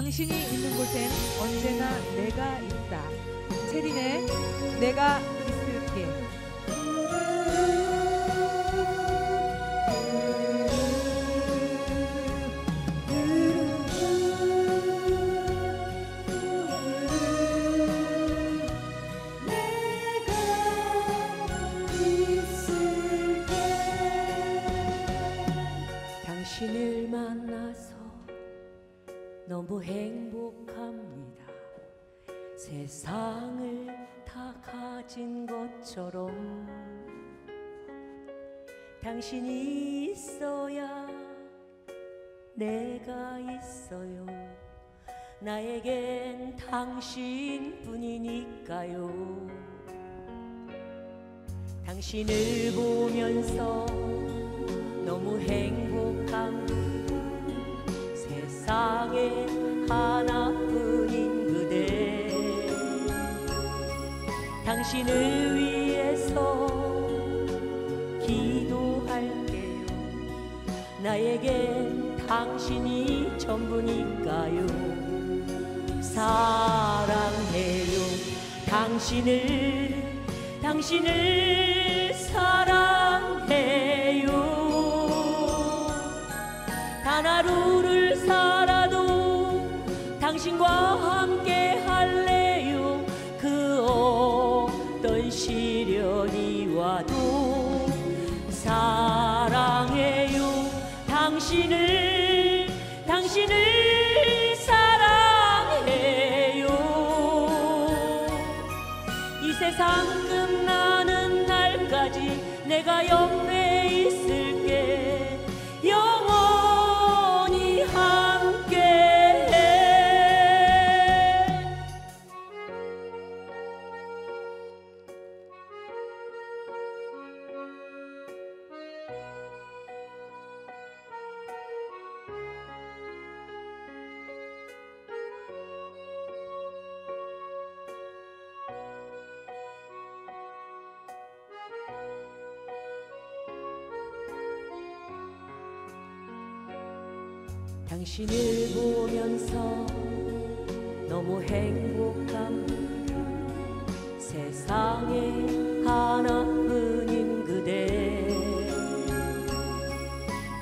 당신이 있는 곳엔 언제나 내가 있다. 체린의 내가 있을게. 당신을 너무 행복합니다. 세상을 다 가진 것처럼 당신이 있어야 내가 있어요. 나에겐 당신뿐이니까요. 당신을 보면서 너무 행복합니다. 세상에 하나뿐인 그대. 당신을 위해서 기도할게요. 나에겐 당신이 전부니까요. 사랑해요. 당신을 당신을 사랑 당신을 당신을 사랑해요. 이 세상 끝나는 날까지 내가 옆에 있을 당신을 보면서 너무 행복합니다. 세상에 하나뿐인 그대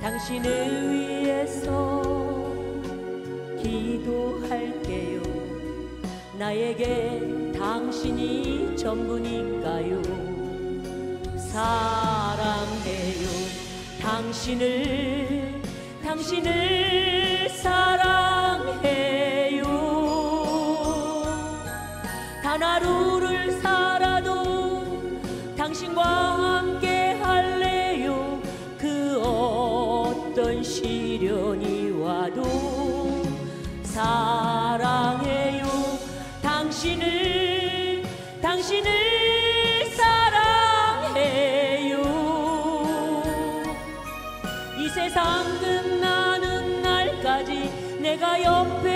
당신을 위해서 기도할게요. 나에게 당신이 전부니까요. 사랑해요. 당신을 당신을 당신과 함께 할래요. 그 어떤 시련이 와도 사랑해요. 당신을 당신을 사랑해요. 이 세상 끝나는 날까지 내가 옆에